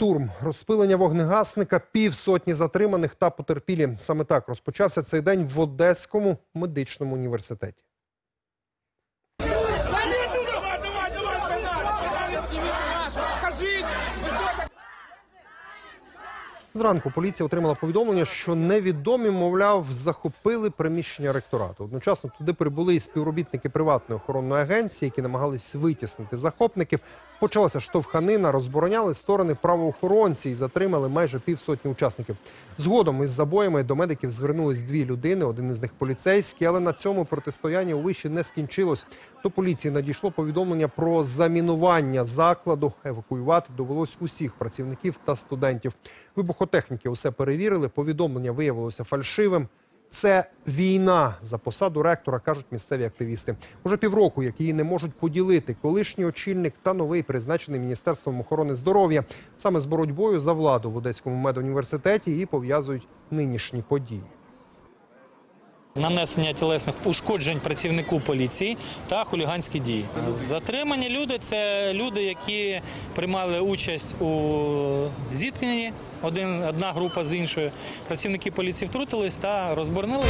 штурм, розпилення вогнегасника, півсотні затриманих та потерпілі. Саме так розпочався цей день в Одеському медичному університеті. Зранку поліція отримала повідомлення, що невідомі, мовляв, захопили приміщення ректорату. Одночасно туди прибули і співробітники приватної охоронної агенції, які намагались витіснити захопників. Почалася штовханина, розбороняли сторони правоохоронці і затримали майже півсотні учасників. Згодом із забоями до медиків звернулись дві людини. Один із них поліцейський, але на цьому протистояння у виші не скінчилось. До поліції надійшло повідомлення про замінування закладу. Евакуювати довелось усіх працівників та студентів. Вибухотехніки усе перевірили. Повідомлення виявилося фальшивим. Це війна за посаду ректора, кажуть місцеві активісти. Уже півроку, як її не можуть поділити колишній очільник та новий призначений міністерством охорони здоров'я. Саме з боротьбою за владу в Одеському медуніверситеті і пов'язують нинішні події. Нанесення тілесних ушкоджень працівнику поліції та хуліганські дії. Затримані люди це люди, які приймали участь у зіткненні. Один одна група з іншою. Працівники поліції втрутились та розборнили.